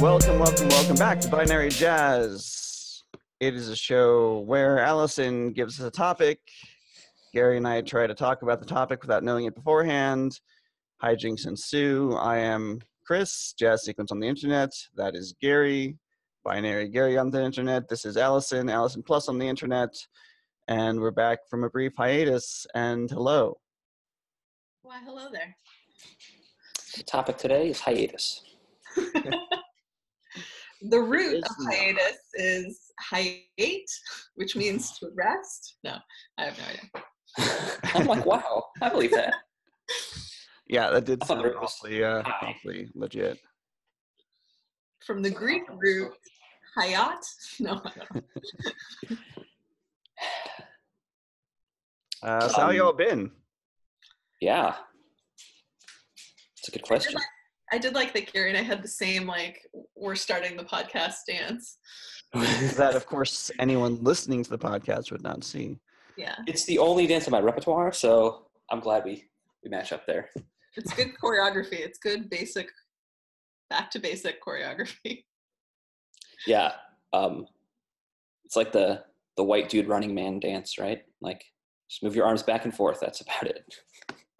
Welcome, welcome, welcome back to Binary Jazz. It is a show where Allison gives us a topic. Gary and I try to talk about the topic without knowing it beforehand. Hijinks ensue. I am Chris, Jazz Sequence on the Internet. That is Gary, Binary Gary on the Internet. This is Allison, Allison Plus on the Internet. And we're back from a brief hiatus. And hello. Why, hello there. The topic today is hiatus. The root is of not. hiatus is hiate, which means to rest. No, I have no idea. I'm like, wow, I believe that. Yeah, that did I sound awfully, uh, Hi. awfully legit. From the Greek root, hayat. No, I don't. Uh, so how Um, y'all been? Yeah. It's a good question. I did like that Gary and I had the same, like, we're starting the podcast dance. That, of course, anyone listening to the podcast would not see. Yeah, it's the only dance in my repertoire, so I'm glad we, we match up there. it's good choreography. It's good basic, back to basic choreography. Yeah. Um, it's like the the white dude running man dance, right? Like just move your arms back and forth. That's about it.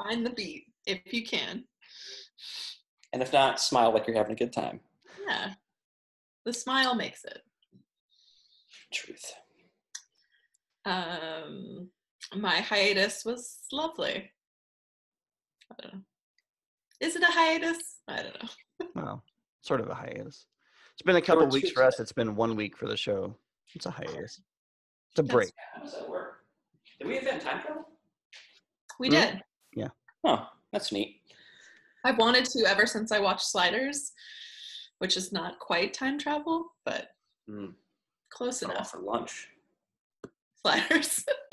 Find the beat if you can. And if not, smile like you're having a good time. Yeah, the smile makes it. Truth. Um, my hiatus was lovely. I don't know. Is it a hiatus? I don't know. Well, sort of a hiatus. It's been a couple weeks for us. It's been one week for the show. It's a hiatus. It's a That's- break. How does that work? Did we invent time travel? We Hmm? did. Yeah. Oh, that's neat. I've wanted to ever since I watched Sliders, which is not quite time travel, but Mm. close enough. for lunch. Sliders.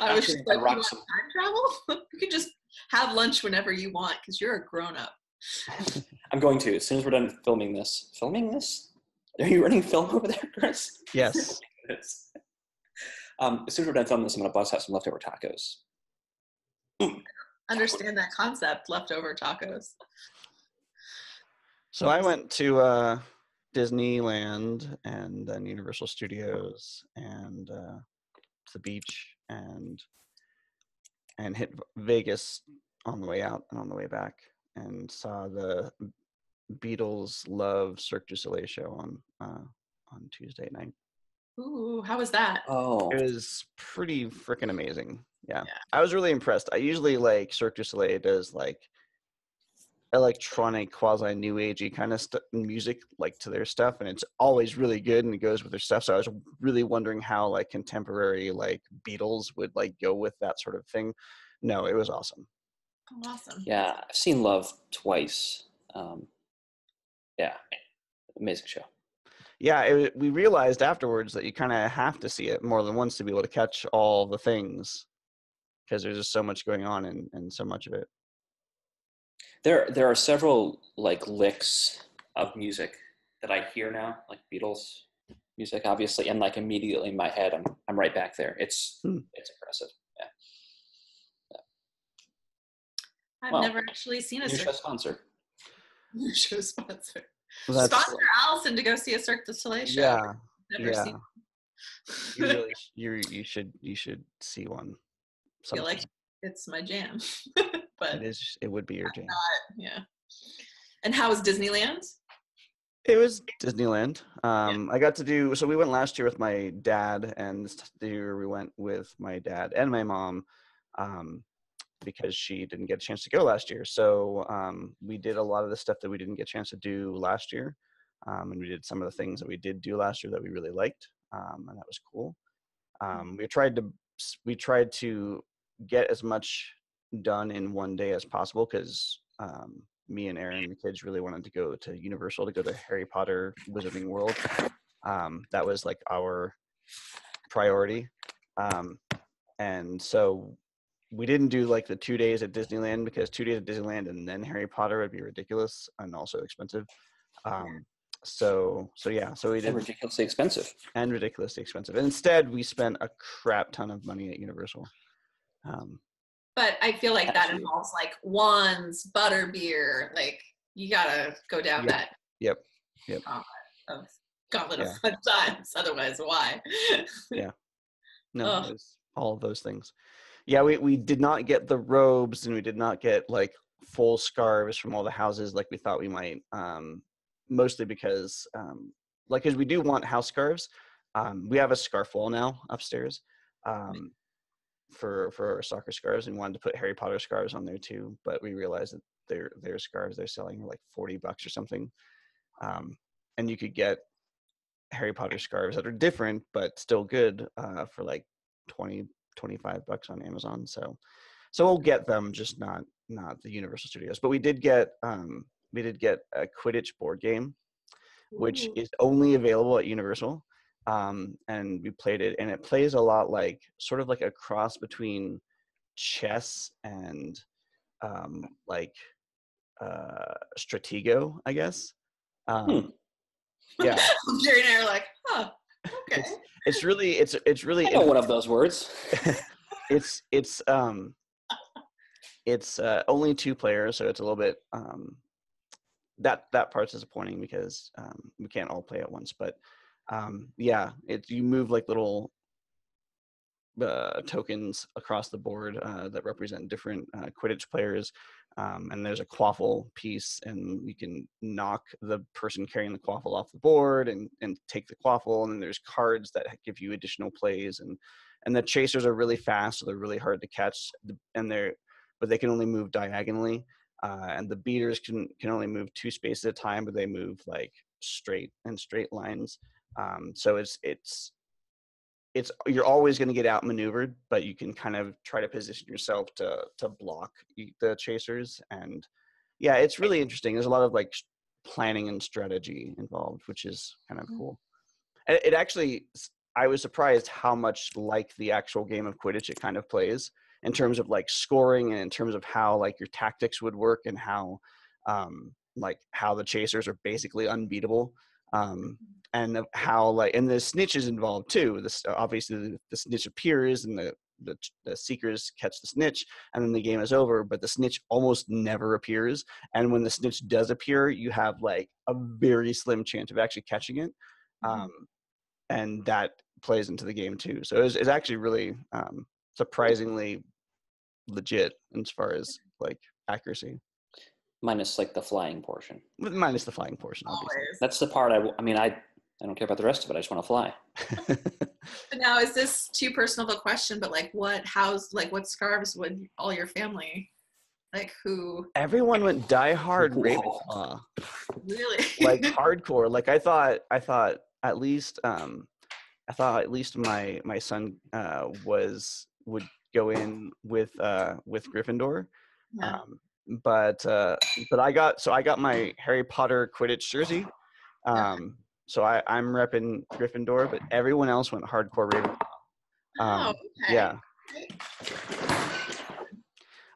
I was just like, you want time travel? you can just have lunch whenever you want because you're a grown up. I'm going to as soon as we're done filming this. Filming this? Are you running film over there, Chris? yes. Yes. Um, as soon as we're done filming this, I'm gonna bust out some leftover tacos. Understand that concept, leftover tacos. So I went to uh, Disneyland and then Universal Studios and uh, the beach and and hit Vegas on the way out and on the way back and saw the Beatles Love Cirque du Soleil show on uh, on Tuesday night. Ooh, how was that? Oh, It was pretty freaking amazing. Yeah. Yeah. I was really impressed. I usually like Cirque du Soleil does like electronic quasi new agey kind of st- music like to their stuff and it's always really good and it goes with their stuff so i was really wondering how like contemporary like beatles would like go with that sort of thing no it was awesome Oh, awesome. yeah. I've seen Love twice. Um, yeah, amazing show. Yeah it, we realized afterwards that you kind of have to see it more than once to be able to catch all the things because there's just so much going on and, and so much of it There, there are several like licks of music that I hear now, like Beatles music, obviously, and like immediately in my head, I'm, I'm right back there. It's, Hmm. it's impressive. Yeah. I've Well, never actually seen a New show sponsor. du show sponsor. Well, Sponsor Allison to go see a Cirque du Soleil show. yeah Never yeah. seen. you really you you should you should see one. feel like it's my jam. but it is it would be your jam. yeah. And how was Disneyland? It was Disneyland. Um, I got to do so. We went last year with my dad, and this year we went with my dad and my mom, um, because she didn't get a chance to go last year. So um, we did a lot of the stuff that we didn't get a chance to do last year, um, and we did some of the things that we did do last year that we really liked, um, and that was cool. Um, we tried to we tried to get as much done in one day as possible because um, me and Aaron, and the kids, really wanted to go to Universal to go to Harry Potter Wizarding World. Um, that was like our priority. Um, and so we didn't do like the two days at Disneyland because two days at Disneyland and then Harry Potter would be ridiculous and also expensive. Um, so so yeah, so we They're did ridiculously expensive. and ridiculously expensive. And instead, we spent a crap ton of money at Universal. Um, But I feel like that involves like wands, butterbeer. Like you gotta go down Yep. that Yep. Yep. gauntlet of gauntlet Yeah. of fun times. Otherwise, why? Yeah. No, it was all of those things. Yeah, we, we did not get the robes and we did not get like full scarves from all the houses like we thought we might. Um, mostly because um, like because we do want house scarves. Um, we have a scarf wall now upstairs um, for for our soccer scarves and wanted to put Harry Potter scarves on there too, but we realized that their their scarves they're selling are like forty bucks or something, um, and you could get Harry Potter scarves that are different but still good uh, for like 20, 25 bucks on Amazon. So so we'll get them, just not not the Universal Studios. But we did get um, we did get a Quidditch board game which Ooh. is only available at Universal. Um, and we played it, and it plays a lot like sort of like a cross between chess and um, like uh, Stratego, I guess. Um, yeah, Jerry and I are like, okay. it's it's really it's it's really I know one of those words. it's it's um it's uh, only two players, so it's a little bit um that that part's disappointing because um, we can't all play at once. But um, yeah, it you move like little uh, tokens across the board uh, that represent different uh, Quidditch players. Um, and there's a quaffle piece, and you can knock the person carrying the quaffle off the board and, and take the quaffle. And then there's cards that give you additional plays, and and the chasers are really fast, so they're really hard to catch. And they're but they can only move diagonally, uh, and the beaters can can only move two spaces at a time, but they move like straight and straight lines. Um, so it's it's it's you're always going to get outmaneuvered, but you can kind of try to position yourself to to block the chasers. And yeah, it's really interesting. There's a lot of like planning and strategy involved, which is kind of Mm. cool. And it actually, I was surprised how much like the actual game of Quidditch it kind of plays in terms of like scoring and in terms of how like your tactics would work and how um like how the chasers are basically unbeatable um and how like and the snitch is involved too this obviously the, the snitch appears and the, the the seekers catch the snitch and then the game is over but the snitch almost never appears and when the snitch does appear you have like a very slim chance of actually catching it Mhm. um and that plays into the game too so it's, it's actually really um surprisingly legit as far as like accuracy Minus like the flying portion. minus the flying portion obviously Always. That's the part I, w- I mean, I, I don't care about the rest of it. I just want to fly. But now, is this too personal of a question? But like, what house, like, what scarves would all your family, like, who everyone went die hard ravenclaw really? like hardcore like i thought i thought at least um i thought at least my my son uh was would go in with uh with gryffindor Yeah. um but uh but i got so i got my harry potter quidditch jersey um so i i'm repping gryffindor but everyone else went hardcore ravenclaw. Oh, um okay. yeah.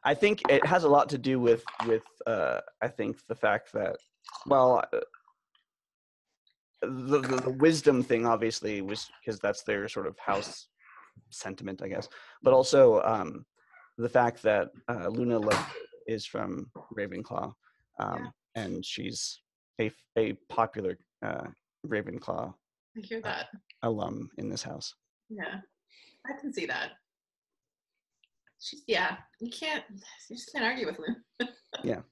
I think it has a lot to do with with uh, I think the fact that well uh, the, the the wisdom thing obviously was because that's their sort of house sentiment I guess but also um, the fact that uh, Luna Lovegood is from Ravenclaw um, and she's a a popular uh, Ravenclaw I hear that. alum in this house. Yeah, I can see that. She's yeah. You can't. You just can't argue with Lou. Yeah.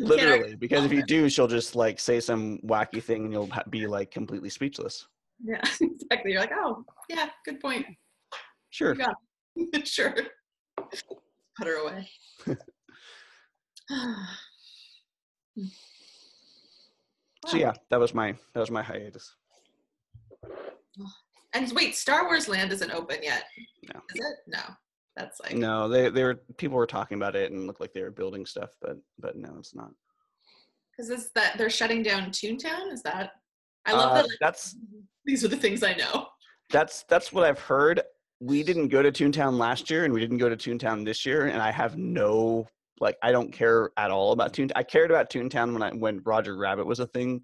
You can't argue- Literally, because if you do, she'll just like say some wacky thing, and you'll be like completely speechless. Yeah, exactly. You're like, oh, yeah, good point. Sure. Sure. Put her away. So yeah, that was my that was my hiatus. And wait, Star Wars Land isn't open yet. No. Is it? No. That's like No, they they were people were talking about it and looked like they were building stuff, but but no, it's not. because it's that they're shutting down Toontown. Is that? I love Uh, that. Like, That's these are the things I know. That's that's what I've heard. We didn't go to Toontown last year, and we didn't go to Toontown this year, and I have no like I don't care at all about Toontown. I cared about Toontown when I when Roger Rabbit was a thing,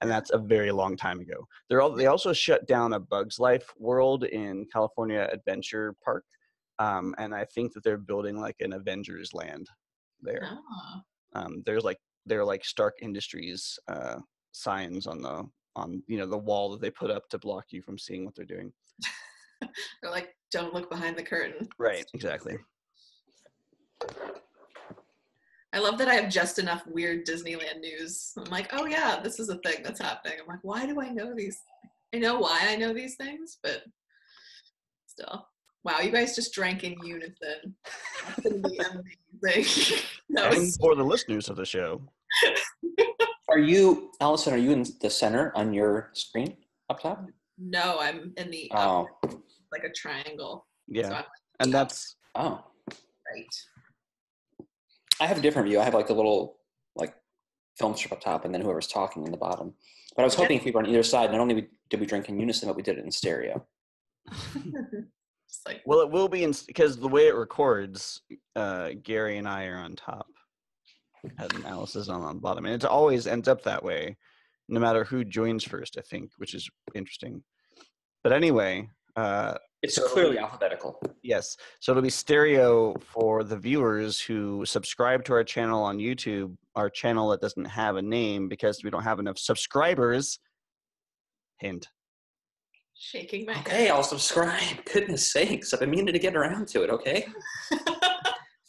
and that's a very long time ago. They're all they also shut down a Bugs Life World in California Adventure Park, um, and I think that they're building like an Avengers Land there. Ah. Um, there's like they're like Stark Industries uh, signs on the on you know the wall that they put up to block you from seeing what they're doing. They're like, don't look behind the curtain. Right. Exactly. I love that I have just enough weird Disneyland news. I'm like, oh yeah, this is a thing that's happening. I'm like, why do I know these? I know why I know these things, but still. Wow, you guys just drank in unison. That's gonna be amazing. that And was for the listeners of the show, Are you, Allison? Are you in the center on your screen up top? no, I'm in the Oh, upper, like a triangle. Yeah, I'm and that's oh. right. I have a different view. I have like a little like film strip up top, and then whoever's talking in the bottom. But I was hoping if we were on either side, not only did we drink in unison, but we did it in stereo. Just like well, it will be in because the way it records, uh, Gary and I are on top, and Alice is on the bottom, and it always ends up that way, no matter who joins first. I think, which is interesting. But anyway, uh, It's So- clearly alphabetical. Yes. So it'll be stereo for the viewers who subscribe to our channel on YouTube, our channel that doesn't have a name because we don't have enough subscribers. Hint. shaking my Okay, I'll subscribe. Goodness sakes, I've been meaning to get around to it. Okay, head.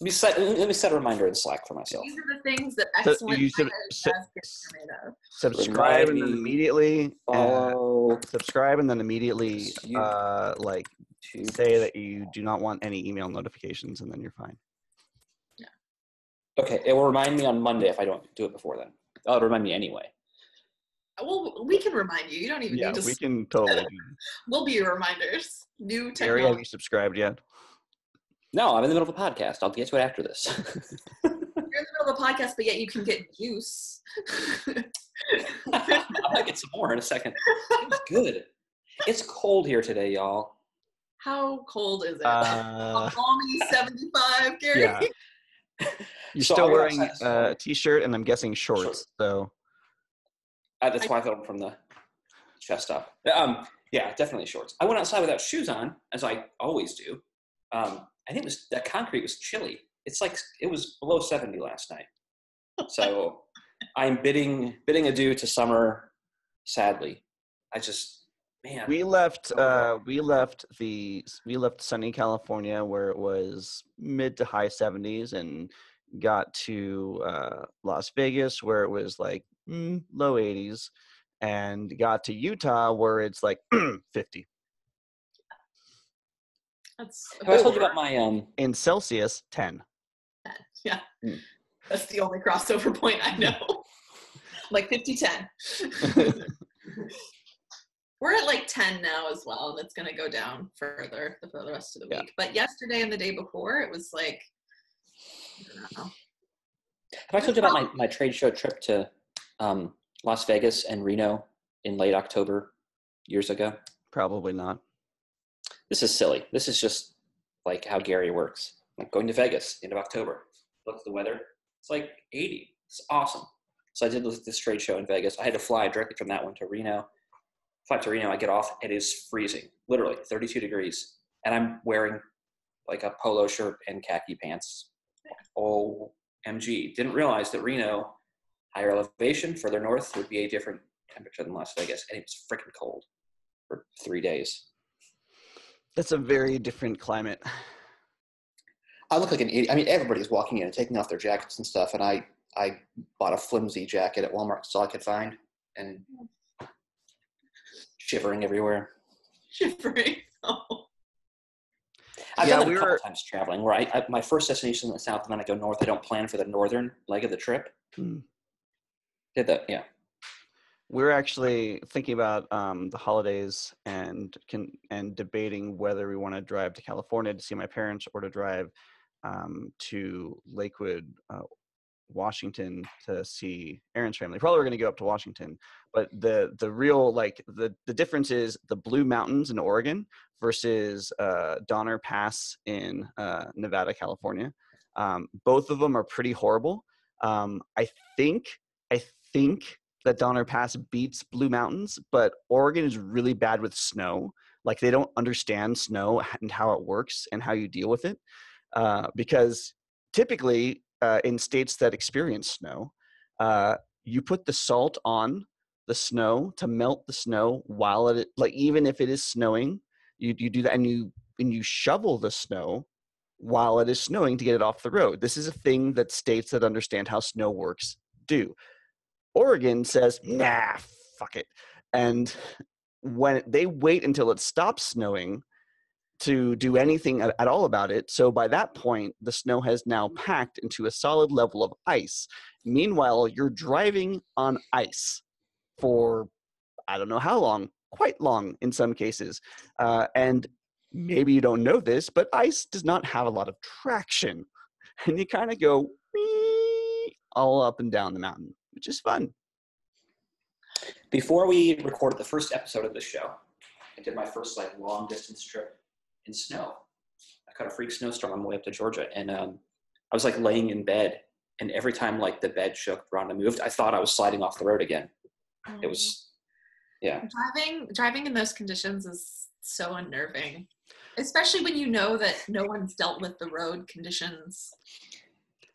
let me set let me set a reminder in Slack for myself. These are the things that So excellent you sub- writers su- are made of. Subscribe and then Remind me. immediately uh, Follow subscribe and then immediately uh, like to say that you do not want any email notifications and then you're fine. Yeah. Okay, it will remind me on Monday if I don't do it before then. Oh, it'll remind me anyway. Well, we can remind you. You don't even Yeah, need to. we can totally We'll be reminders. New Gary, have technology. you subscribed yet? No, I'm in the middle of a podcast. I'll get to it after this. You're in the middle of a podcast, but yet you can get juice. I might get some more in a second. It's good. It's cold here today, y'all. How cold is it? Uh, a balmy 75, Gary. yeah. You're So still wearing outside this uh, a morning. t-shirt and I'm guessing shorts. Shorts. So Uh, that's why I felt from the chest up. Um, yeah, definitely shorts. I went outside without shoes on, as I always do. Um, I think it was that concrete was chilly. It's like it was below seventy last night. So I'm bidding bidding adieu to summer. Sadly, I just man. we left uh we left the we left sunny california where it was mid to high 70s and got to uh las vegas where it was like mm, low 80s and got to utah where it's like 50 That's Have I told you about my um? in celsius 10 Yeah. Hmm. That's the only crossover point I know. like 50 10. We're at like 10 now as well, and it's going to go down further for the rest of the Yeah. week. But yesterday and the day before, it was like, I don't know. Have I told you about my, my trade show trip to um, Las Vegas and Reno in late October years ago? probably not This is silly. This is just like how Gary works. Like going to Vegas end of October. Look the weather. It's like 80. It's awesome. So I did this, this trade show in Vegas. I had to fly directly from that one to Reno. Fly to Reno. I get off. It is freezing, literally 32 degrees, and I'm wearing like a polo shirt and khaki pants. OMG! Didn't realize that Reno, higher elevation, further north, would be a different temperature than Las Vegas, and it was freaking cold for three days. It's a very different climate I look like an idiot. I mean, everybody's walking in and taking off their jackets and stuff, and I I bought a flimsy jacket at Walmart. It's all I could find, and shivering everywhere. Shivering. Oh. I've Yeah, done that we a couple were- times traveling. Where I, I my first destination is in the south, and then I go north. I don't plan for the northern leg of the trip. Hmm. Did that? Yeah. We're actually thinking about um, the holidays and can and debating whether we want to drive to California to see my parents or to drive um, to Lakewood, uh, Washington to see Aaron's family. Probably we're going to go up to Washington, but the the real like the the difference is the Blue Mountains in Oregon versus uh, Donner Pass in uh, Nevada, California. Um, both of them are pretty horrible. Um, I think I think that Donner Pass beats Blue Mountains, but Oregon is really bad with snow. Like they don't understand snow and how it works and how you deal with it, uh, because typically uh, in states that experience snow, uh, you put the salt on the snow to melt the snow while it like even if it is snowing, you you do that and you and you shovel the snow while it is snowing to get it off the road. This is a thing that states that understand how snow works do. Oregon says, nah, fuck it. And when they wait until it stops snowing to do anything at, at, all about it. So by that point, the snow has now packed into a solid level of ice. Meanwhile, you're driving on ice for I don't know how long, quite long in some cases. Uh, and maybe you don't know this, but ice does not have a lot of traction. And you kind of go all up and down the mountain, which is fun. Before we recorded the first episode of the show, I did my first like long distance trip in snow. I caught a freak snowstorm on the way up to Georgia, and um, I was like laying in bed, and every time like the bed shook, Rhonda moved, I thought I was sliding off the road again. It was, yeah. Driving driving in those conditions is so unnerving, especially when you know that no one's dealt with the road conditions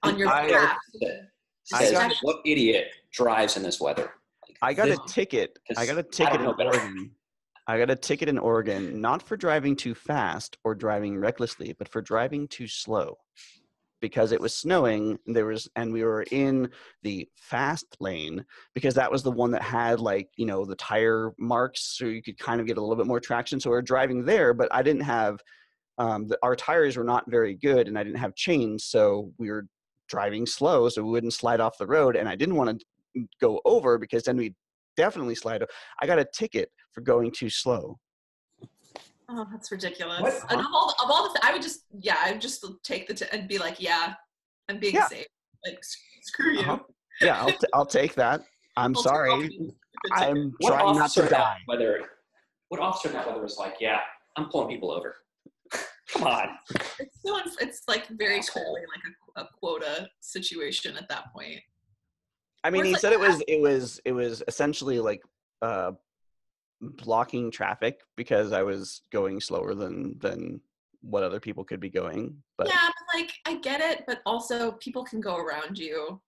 on your I- path. Says, got- what idiot drives in this weather? Like, I got a ticket. I got a ticket in better. Oregon. I got a ticket in Oregon, not for driving too fast or driving recklessly, but for driving too slow. Because it was snowing, and there was, and we were in the fast lane because that was the one that had like you know the tire marks, so you could kind of get a little bit more traction. So we were driving there, but I didn't have, um, the, our tires were not very good, and I didn't have chains, so we were driving slow, so we wouldn't slide off the road. And I didn't want to go over because then we definitely slide. I got a ticket for going too slow. Oh, that's ridiculous. What? And of all, of all the, th- I would just, yeah, I would just take the t- and be like, yeah, I'm being Yeah. safe. Like, screw you. Uh-huh. Yeah, I'll, t- I'll take that. I'm I'll sorry. I'm What trying not to die. Whether what officer that weather was like, yeah, I'm pulling people over. Come on. It's so, it's like very Asshole. clearly like a, a quota situation at that point. I mean, he it's said it was it was it was essentially like uh, blocking traffic because I was going slower than than what other people could be going. But yeah, but like I get it, but also people can go around you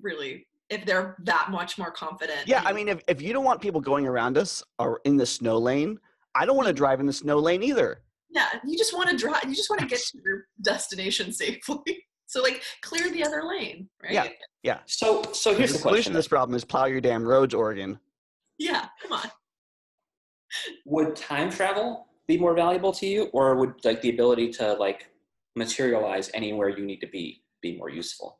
really if they're that much more confident. yeah, I mean, if if you don't want people going around us or in the snow lane, I don't want to drive in the snow lane either. Yeah, you just want to drive. You just want to get to your destination safely. so like clear the other lane, right? Yeah. yeah So so The here's the solution question. to this problem is plow your damn roads, Oregon. Yeah, come on. would time travel be more valuable to you or would like the ability to like materialize anywhere you need to be be more useful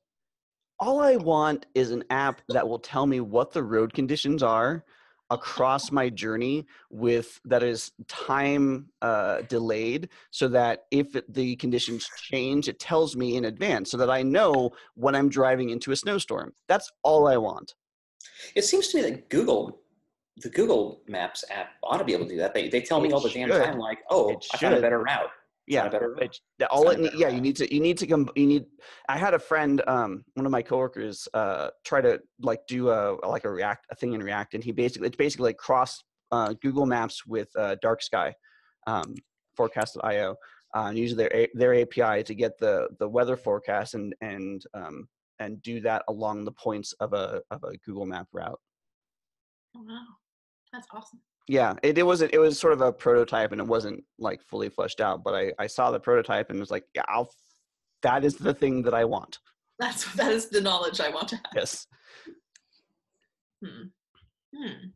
all I want is an app that will tell me what the road conditions are across my journey with that is time uh, delayed so that if the conditions change it tells me in advance so that i know when i'm driving into a snowstorm. That's all i want. It seems to me that google the google maps app ought to be able to do that. They, they tell me all the damn time like oh i found a better route yeah Found better route. It, all it, better nee- yeah, you need to you need to come you need. I had a friend, um, one of my coworkers, uh, try to like do a like a React a thing in React, and he basically it's basically like cross uh, Google Maps with uh, Dark Sky, um, Forecast.io, uh, and use their A- their API to get the the weather forecast and and um, and do that along the points of a of a Google Map route. Oh wow, that's awesome. Yeah, it, it wasn't. It was sort of a prototype, and it wasn't like fully fleshed out. But I, I saw the prototype and was like, yeah, I'll. That is the thing that I want. That's that is the knowledge I want to have. Yes. Hmm. Hmm.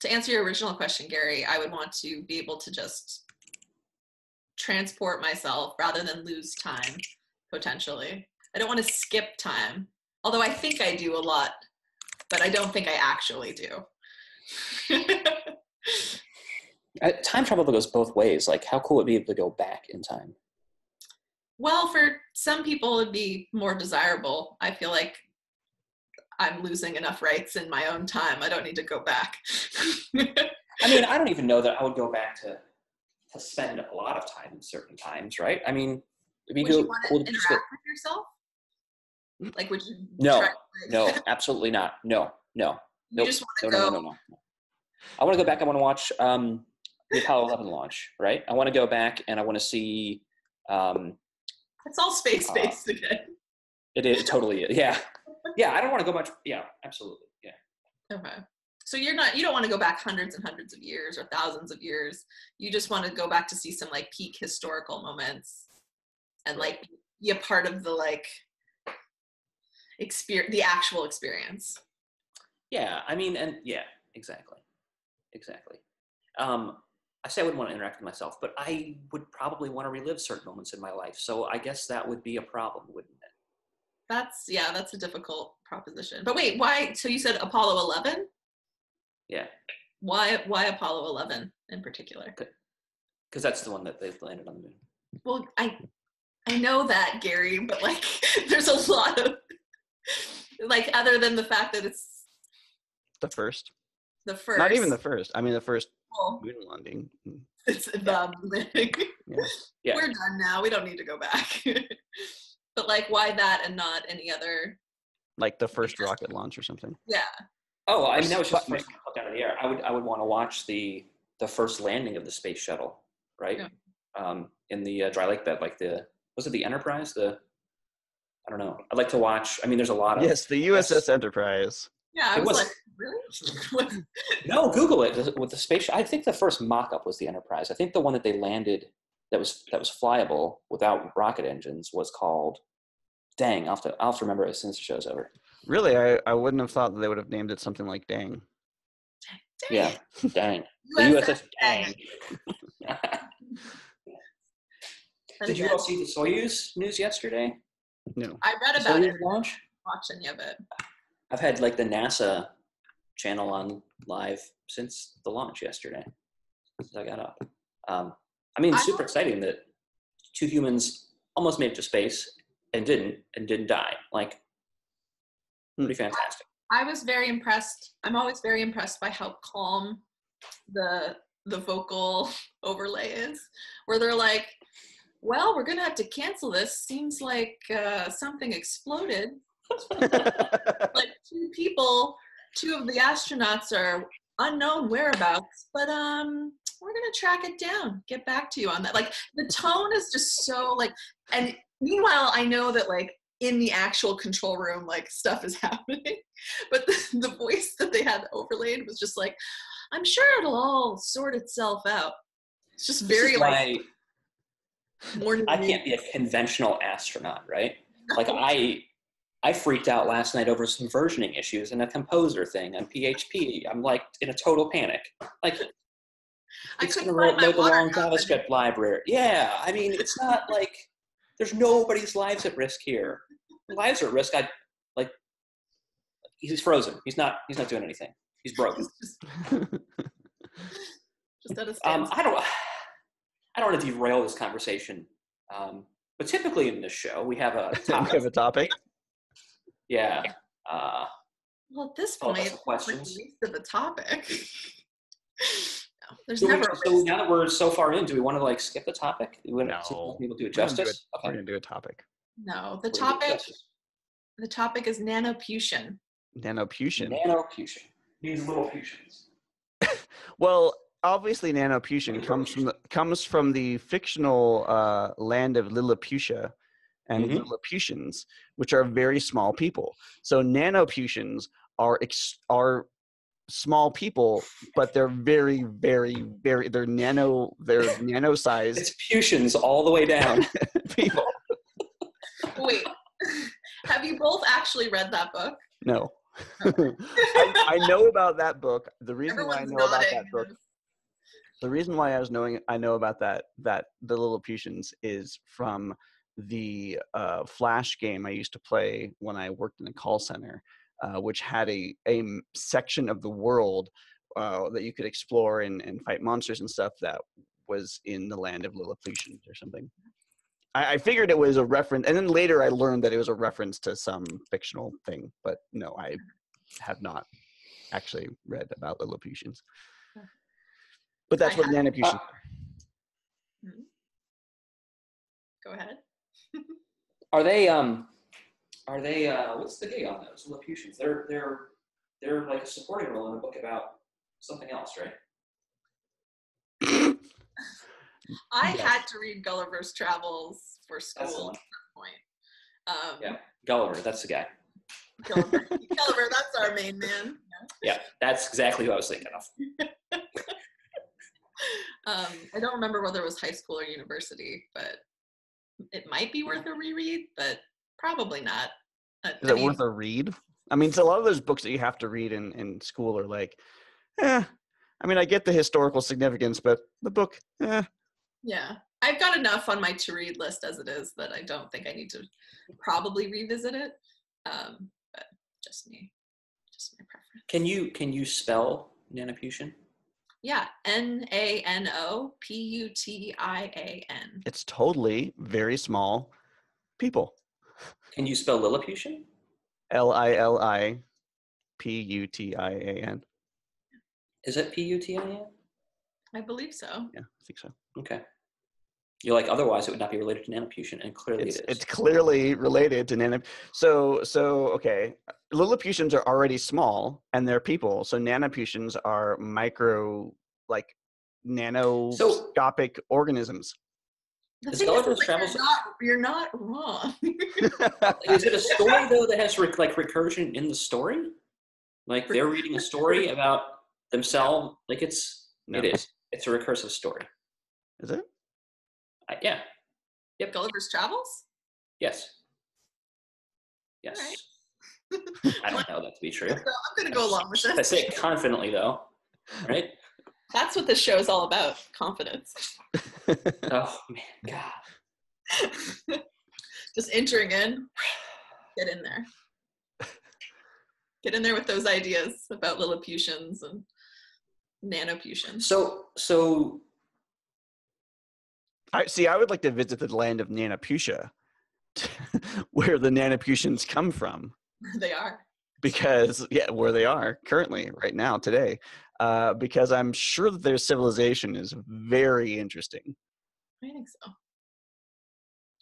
To answer your original question, Gary, I would want to be able to just transport myself rather than lose time potentially. I don't want to skip time, although I think I do a lot, but I don't think I actually do. Uh, time travel goes both ways like how cool would it be able to go back in time Well, for some people, it'd be more desirable. I feel like I'm losing enough rights in my own time. I don't need to go back. I mean, I don't even know that I would go back to to spend a lot of time in certain times, right? I mean, it'd be would you cool, want cool to interact with yourself? Like, would you? No, try- go- no, absolutely not. No, no, You nope. just no, want to no, go. no, no, no. I want to go back. I want to watch um, the Apollo 11 launch, right? I want to go back and I want to see. Um, It's all space Uh, based again. it is totally, yeah, yeah. I don't want to go much. Yeah, absolutely. Yeah. Okay. So you're not you don't want to go back hundreds and hundreds of years or thousands of years. You just want to go back to see some like peak historical moments and like be a part of the like experience the actual experience. Yeah, I mean, and yeah, exactly, exactly. Um, I say I wouldn't want to interact with myself, but I would probably want to relive certain moments in my life. So I guess that would be a problem, wouldn't it? That's yeah, that's a difficult proposition. But wait, why so you said Apollo 11? Yeah, Why why Apollo 11 in particular? because that's the one that they've landed on the moon. Well, I I know that, Gary, but like there's a lot of like other than the fact that it's The first. The first Not even the first. I mean, the first well, moon landing. Mm, it's the landing. Yeah. Yeah. We're done now. We don't need to go back. but like why that and not any other Like the first rocket launch or something. yeah. Oh, I mean, that was just the Sputnik. first one I out of the air. I would, I would want to watch the the first landing of the space shuttle, right? Yeah. Um, in the uh, dry lake bed, like the was it the Enterprise? The I don't know. I'd like to watch. I mean, there's a lot of Yes, the USS Enterprise. Yeah, I It was, was- like, really? No, Google it with the space. I think the first mock-up was the Enterprise. I think the one that they landed that was that was flyable without rocket engines was called. Dang, I'll have to, I'll have to remember it as soon as the show's over. Really, I, I wouldn't have thought that they would have named it something like Dang. dang. Yeah, dang. The USS USS Dang. Did you all see the Soyuz news yesterday? No. I read The about it. Soyuz launch? Watch any of it. I've had like the NASA channel on live since the launch yesterday. Since I got up. Um, I mean, I super exciting that two humans almost made it to space and didn't and didn't die. Like, pretty fantastic. I was very impressed. I'm always very impressed by how calm the the vocal overlay is, where they're like, "Well, we're gonna have to cancel this. Seems like uh, something exploded. Like two people, two of the astronauts are unknown whereabouts, but um, we're gonna track it down. Get back to you on that. Like the tone is just so like, and meanwhile, I know that like in the actual control room, like stuff is happening, but the, the voice that they had overlaid was just like, I'm sure it'll all sort itself out. It's just very like. I can't be a conventional astronaut, right? Like I I freaked out last night over some versioning issues and a composer thing on PHP. I'm like in a total panic. Like I it's couldn't gonna load the wrong cup JavaScript library. Yeah, I mean it's not like there's nobody's lives at risk here. Lives are at risk. I like he's frozen. He's not he's not doing anything. He's broken. just, just at a Um. I don't I don't want to derail this conversation. Um, but typically in this show we have a we topic. have a topic. Yeah. Uh, Well, at this point, it's questions? like the least of the topic. no, there's do we- never a so now that we're so far in, do we want to like skip the topic? Do we want to No. people do it We're gonna do justice? it- We're gonna do a topic. No, the We'll do it topic justice. the topic is nanoputian. Nanoputian. Nanoputian. These little putions. Well, obviously, nanoputian comes from the, comes from the fictional uh, land of Lilliputian and Mhm. Lilliputians, which are very small people. So nanoputians are ex- are small people, but they're very, very, very they're nano they're nano sized It's putions all the way down. people. Wait, have you both actually read that book? No. I, I know about that book. The reason why I Everyone's know about nodding. that book the reason why I was knowing I know about that that the Lilliputians is from the uh, Flash game I used to play when I worked in a call center, uh, which had a, a section of the world uh, that you could explore and, and fight monsters and stuff that was in the land of Lilliputians or something. I, I figured it was a reference, and then later I learned that it was a reference to some fictional thing. But no, I have not actually read about Lilliputians. But that's I what. Nanoputians Uh, are. Go ahead. Are they um are they uh what's the gig on those Lilliputians? They're they're they're like a supporting role in a book about something else, right? I Yes. had to read Gulliver's Travels for school at some point. Um, Yeah. Gulliver, that's the guy. Gulliver, Gulliver, that's our main man. Yeah, that's exactly who I was thinking of. Um, I don't remember whether it was high school or university, but it might be worth a reread, but probably not. Uh, Is I it mean, worth a read? I mean, so a lot of those books that you have to read in, in school are like, eh. I mean, I get the historical significance, but the book, eh. Yeah, I've got enough on my to read list as it is that I don't think I need to probably revisit it. Um, but just me, just my preference. Can you can you spell Nanoputian? Yeah, N A N O P U T I A N. It's totally very small people. Can you spell Lilliputian? L I L I P U T I A N. Is it P U T I A N? I believe so. Yeah, I think so. Okay. You're like otherwise it would not be related to Nanoputian, and clearly It's, it is. it's clearly related to nano. So so okay, Lilliputians are already small and they're people. So Nanoputians are micro, like nanoscopic organisms. The Is thing is, like, Travels- you're not, you're not wrong. Is it a story though that has rec- like recursion in the story? Like they're reading a story about themselves. Like it's No. it is. It's a recursive story. Is it? I, yeah. Yep. Gulliver's Travels? Yes. Yes. I don't know that to be true. So I'm going to go along with I say it confidently though. Right? That's what this show is all about confidence. Oh man, God. Just entering in, get in there. Get in there with those ideas about Lilliputians and nanoputians. So so I see. I would like to visit the land of Nanoputia, where the Nanoputians come from, they are. because yeah, where they are currently, right now, today, uh, because I'm sure that their civilization is very interesting. I think so.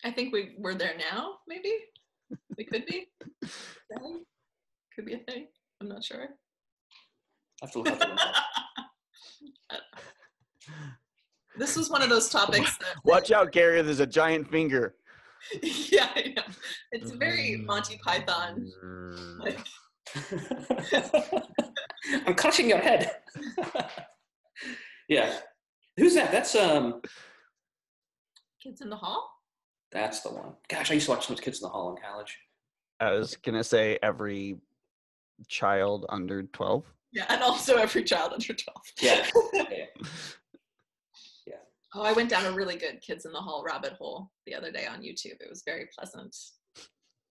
I think we we're there now. Maybe we could be. Could be a thing. I'm not sure. I have to look up the window. This was one of those topics that Watch out, Gary! There's a giant finger. yeah, I know. It's very Monty Python. Like, I'm crushing your head. yeah. Who's that? That's um kids in the hall. that's the one. Gosh, I used to watch so much Kids in the Hall in college. I was gonna say every child under twelve. Yeah, and also every child under 12. Yeah. yeah. Oh, I went down a really good Kids in the Hall rabbit hole the other day on YouTube. It was very pleasant.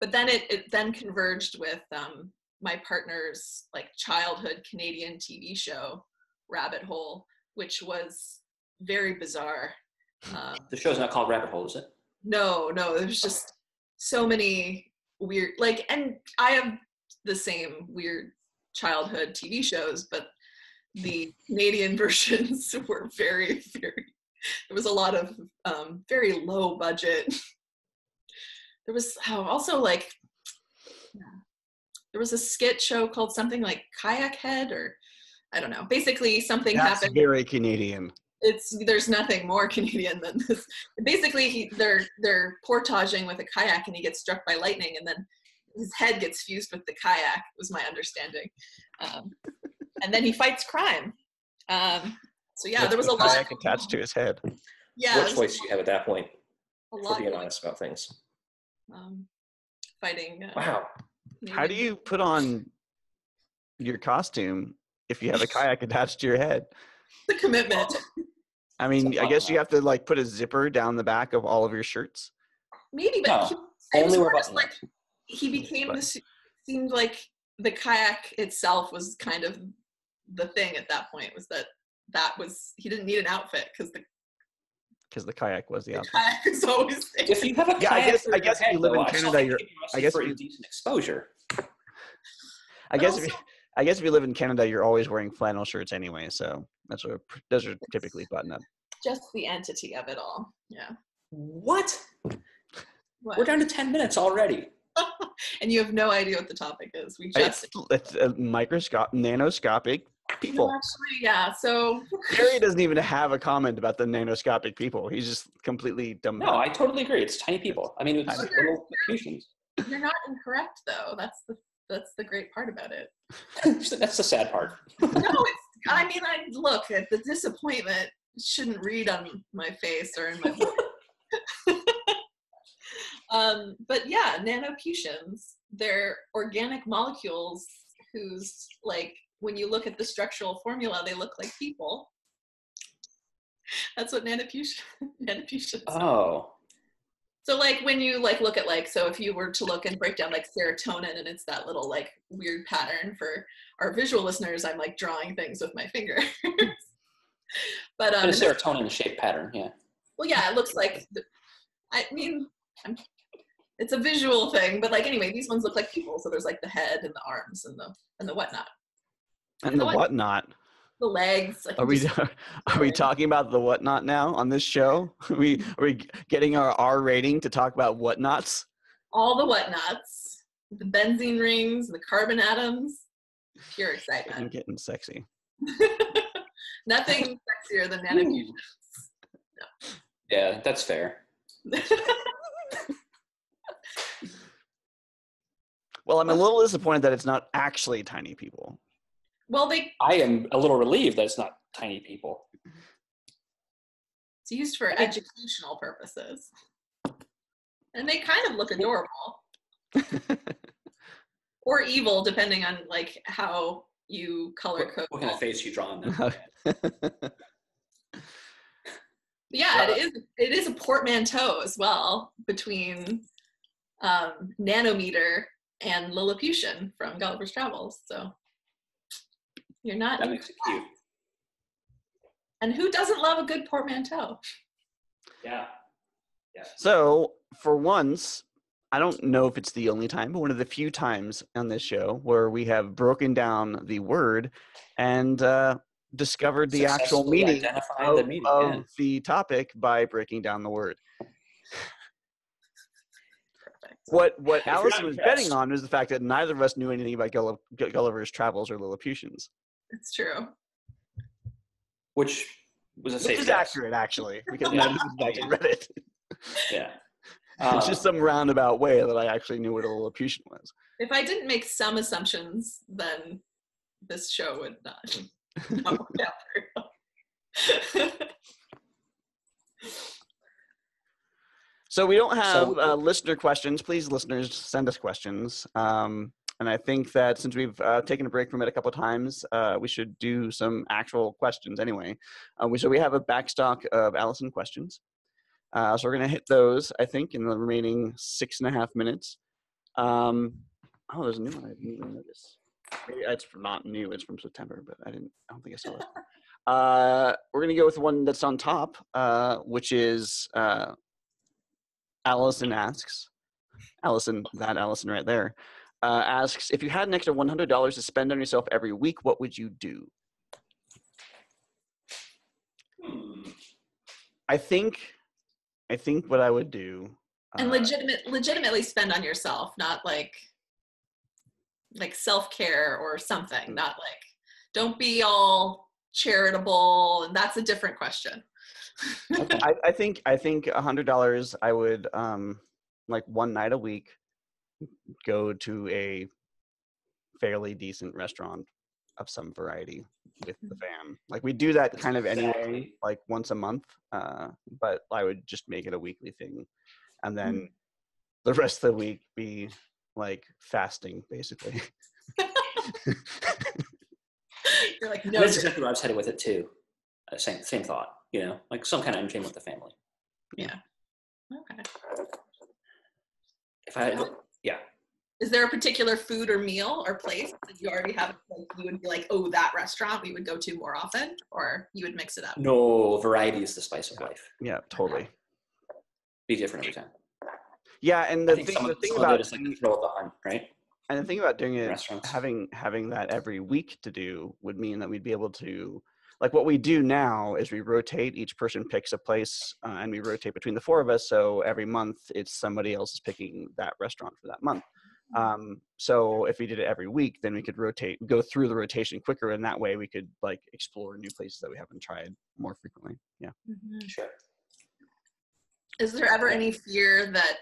But then it, it then converged with um, my partner's like childhood Canadian TV show, Rabbit Hole, which was very bizarre. Um, The show's not called Rabbit Hole, is it? no, no, there's just so many weird like and I have the same weird childhood TV shows, but the Canadian versions were very, very there was a lot of um, very low budget. There was oh, also like there was a skit show called something like Kayak Head or I don't know. Basically something That's happened very Canadian. it's there's nothing more Canadian than this. Basically, he, they're they're portaging with a kayak, and he gets struck by lightning, and then his head gets fused with the kayak. Was my understanding, um, and then he fights crime. Um, so yeah, With there was the a lot. kayak attached to his head. Yeah, what choice do you have at that point? a For lot being going, honest about things. um, fighting. Uh, Wow. How do you put on your costume if you have a kayak attached to your head? the commitment? I mean, I guess you have to like put a zipper down the back of all of your shirts. Maybe, but No, he, it was Only more just button like he became But- this. Seemed like the kayak itself was kind of the thing at that point. Was that that was he didn't need an outfit because the because the kayak was the The opposite. kayak is always there. If you have a Yeah, I guess- I guess if you live in though, I Canada, you're- it'd I guess for if a you- decent exposure. I But guess if you, I guess if you live in Canada, you're always wearing flannel shirts anyway. So that's what those are typically button up. Just the entity of it all. Yeah. What? What? We're down to ten minutes already. and you have no idea what the topic is. We just it's a microscope, nanoscopic No, people. actually, yeah. So Gary doesn't even have a comment about the nanoscopic people. He's just completely dumb. No, I totally agree. It's tiny people. I mean, it's Tiny. little fusions. you're not incorrect, though. That's the that's the great part about it. That's the sad part. No, it's. I mean, I look at the disappointment shouldn't read on my face or in my voice. um, but yeah, nanoputians, they're organic molecules whose like when you look at the structural formula, they look like people. That's what nanoputians. nanoputians. Oh, So like when you like look at like so if you were to look and break down like serotonin and it's that little like weird pattern for our visual listeners, I'm like drawing things with my finger. but um, a serotonin shaped pattern. Yeah. well, yeah, it looks like. The, I mean, I'm, it's a visual thing, but like anyway, these ones look like people. So there's like the head and the arms and the and the whatnot, and the what? whatnot. the legs. Are we just- are we talking about the whatnot now on this show? Mm-hmm. Are we are we getting our R rating to talk about whatnots? all the whatnots, the benzene rings, the carbon atoms, pure excitement. I'm getting sexy. Nothing sexier than nanoputians. Yeah, that's fair. Well, I'm a little disappointed that it's not actually tiny people. Well, they I am a little relieved that it's not tiny people. it's used for educational purposes, and they kind of look adorable or evil, depending on like how you color What, code. what kind of face you draw on them? Yeah, it is. It is a portmanteau as well between um, nanometer and Lilliputian from Gulliver's Travels. So you're not. That makes it cute. And who doesn't love a good portmanteau? Yeah. Yeah. so, for once, I don't know if it's the only time, but one of the few times on this show where we have broken down the word and uh, discovered the actual meaning of, the meaning. of yeah. the topic by breaking down the word. What what If you're not Allison was betting on is the fact that neither of us knew anything about Gulliver's Travels or Lilliputians. It's true. Which was a Which safe is guess. accurate, actually, because Yeah. none of us has actually read it. Yeah. it's Um, just some roundabout way that I actually knew what a Lilliputian was. If I didn't make some assumptions, then this show would not. not work out very well. So we don't have So- uh, listener questions. Please, listeners, send us questions. Um, and I think that since we've uh, taken a break from it a couple times, uh, we should do some actual questions anyway. Uh, we, so we have a backstock of Allison questions. Uh, so we're going to hit those, I think, in the remaining six and a half minutes. Um, oh, there's a new one I didn't even notice. Maybe it's not new. It's from September, but I didn't. I don't think I saw it. Uh, we're going to go with the one that's on top, uh, which is uh, Allison asks, Allison, that Allison right there, uh, asks if you had an extra one hundred dollars to spend on yourself every week, what would you do? hmm. I think, I think what I would do. and uh, legitimate legitimately spend on yourself not like like self-care or something not like don't be all charitable and that's a different question I, I think I think a hundred dollars. I would um like one night a week go to a fairly decent restaurant of some variety with the fam. Like we do that kind of anyway, like once a month. Uh, but I would just make it a weekly thing, and then the rest of the week be like fasting, basically. you're like no that's exactly where I was headed with it too. Uh, same same thought. You know, like some kind of entertainment with the family. Yeah. Okay If I, yeah, Is there a particular food or meal or place that you already have? Like you would be like, oh, that restaurant we would go to more often, or you would mix it up. No, variety is the spice of life. Yeah, totally. Be different every time. Yeah, and the thing, some, the thing about it is like the thrill of the hunt, right? and the thing about doing it having having that every week to do would mean that we'd be able to like what we do now is we rotate each person picks a place uh, and we rotate between the four of us so every month it's somebody else is picking that restaurant for that month um, so if we did it every week then we could rotate go through the rotation quicker and that way we could like explore new places that we haven't tried more frequently yeah Sure. Is there ever any fear that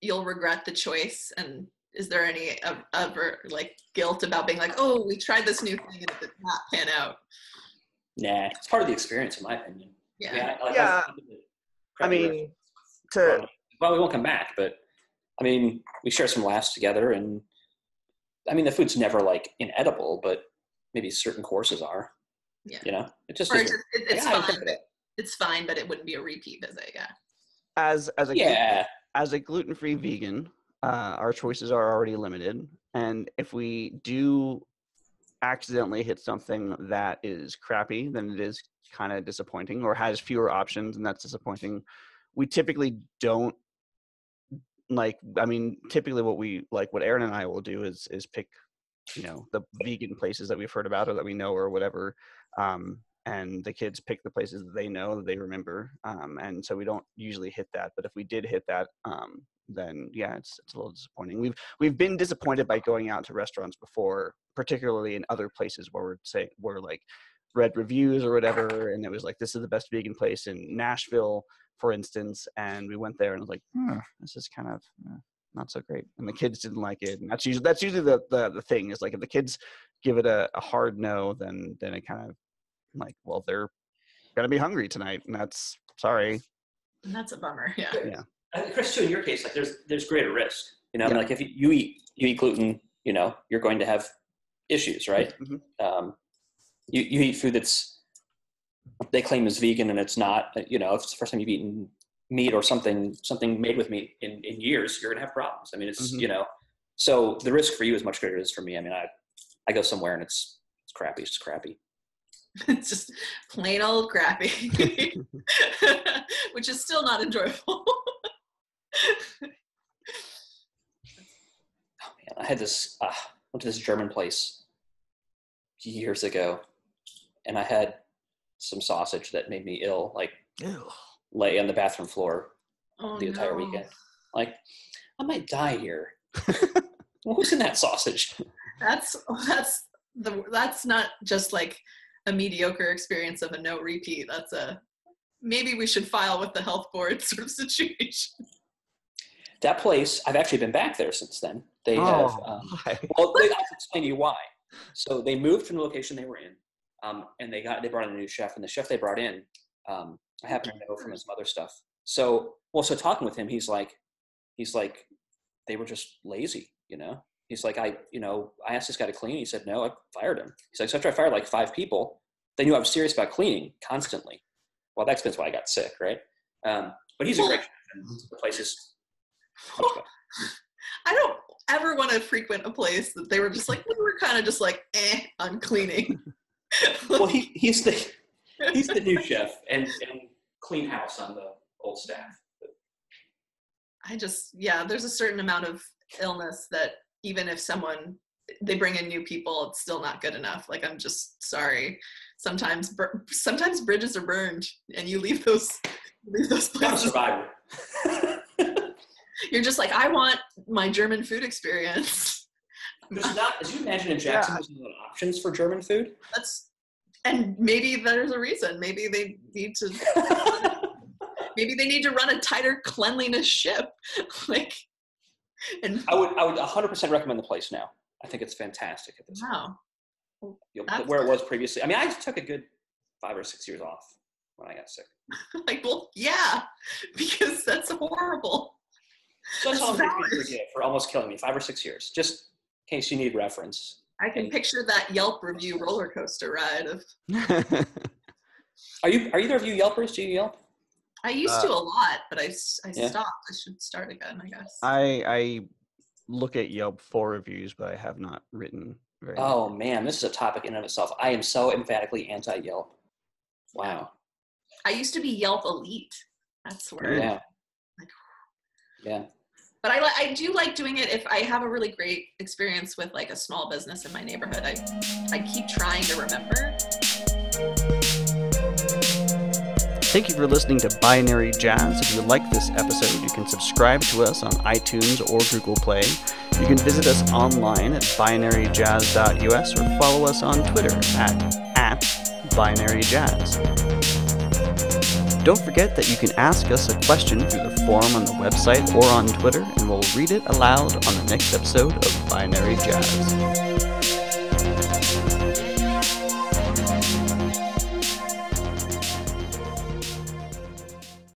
you'll regret the choice? And is there any of- ever like guilt about being like, oh, we tried this new thing and it did not pan out? Nah, it's part of the experience, in my opinion. Yeah. like, Yeah, I've- i mean to well, we won't come back, but I mean, we share some laughs together, and I mean, the food's never like inedible, but maybe certain courses are. Yeah. You know, it just it's, just, it, it's Yeah, fine. think It's fine, but it wouldn't be a repeat visit. Yeah. as as a glu- yeah. as a gluten-free vegan, uh, our choices are already limited, and if we do accidentally hit something that is crappy, then it is kind of disappointing, or has fewer options, and that's disappointing. We typically don't like. I mean, typically what we like, what Aaron and I will do is is pick, you know, the vegan places that we've heard about or that we know or whatever. Um, and the kids pick the places that they know that they remember um, and so we don't usually hit that but if we did hit that um, then yeah it's, it's a little disappointing we've we've been disappointed by going out to restaurants before particularly in other places where we're say we're like read reviews or whatever and it was like this is the best vegan place in nashville for instance and we went there and it was like hmm, this is kind of uh, not so great and the kids didn't like it and that's usually that's usually the the, the thing is like if the kids give it a, a hard no then then it kind of like well they're gonna be hungry tonight and that's sorry And that's a bummer. Yeah. Yeah. I think, Chris, too, in your case, like there's there's greater risk. You know, I mean, like if you, you eat you eat gluten, you know, you're going to have issues, right? Mhm. Um, you you eat food that's they claim is vegan and it's not. uh, You know, if it's the first time you've eaten meat or something something made with meat in, in years, you're gonna have problems. I mean, it's Mhm. you know, so the risk for you is much greater than it is for me. I mean, I I go somewhere and it's it's crappy. It's crappy. it's just plain old crappy, which is still not enjoyable. Oh man, I had this uh, went to this German place years ago, and I had some sausage that made me ill. Like Ew. lay on the bathroom floor oh, the entire no. weekend. Like I might die here. well, who's in that sausage? That's that's the that's not just like a mediocre experience of a no repeat. That's a maybe we should file with the health board sort of situation. That place, I've actually been back there since then. They have. Oh, Um, why? well, they, I'll explain to you why. So they moved from the location they were in, um, and they got they brought in a new chef, and the chef they brought in, um, I happen to know from his other stuff. So, well, so talking with him, he's like, he's like, they were just lazy, you know. He's like, I, you know, I asked this guy to clean. He said no. I fired him. He's like, so after I fired like five people, they knew I was serious about cleaning constantly. Well, that explains why I got sick, right? Um, but he's a great chef, and the place is. I don't ever want to frequent a place that they were just like we were kind of just like eh on cleaning. well, he, he's the he's the new chef and, and clean house on the old staff. I just yeah, there's a certain amount of illness that even if someone they bring in new people, it's still not good enough. Like I'm just sorry. Sometimes sometimes bridges are burned, and you leave those leave those I'm a places. survivor. You're just like I want my German food experience. There's not, as you imagine in Jackson, there's no options for German food. That's and maybe there's a reason. Maybe they need to maybe they need to run a tighter cleanliness ship. like and I would I would 100% recommend the place now. I think it's fantastic at this wow. you know, where it was previously. I mean, I took a good five or six years off when I got sick. like, well, yeah, because that's horrible. So that's all I'm That's taking valid. forgive for almost killing me. Five or six years, just in case you need reference. I can picture that Yelp review roller coaster ride of. Are you are either of you Yelpers? Do you Yelp? I used Uh, to a lot, but I Yeah. stopped. I should start again, I guess. I I look at Yelp for reviews, but I have not written very. Oh man, this is a topic in and of itself. I am so emphatically anti Yelp. Wow. I used to be Yelp elite. That's where. Yeah. Yeah. But I I do like doing it if I have a really great experience with like a small business in my neighborhood. I I keep trying to remember. Thank you for listening to Binary Jazz. If you like this episode, you can subscribe to us on iTunes or Google Play. You can visit us online at binaryjazz.us or follow us on Twitter at, at binaryjazz. Don't forget that you can ask us a question through the forum on the website or on Twitter, and we'll read it aloud on the next episode of Binary Jazz.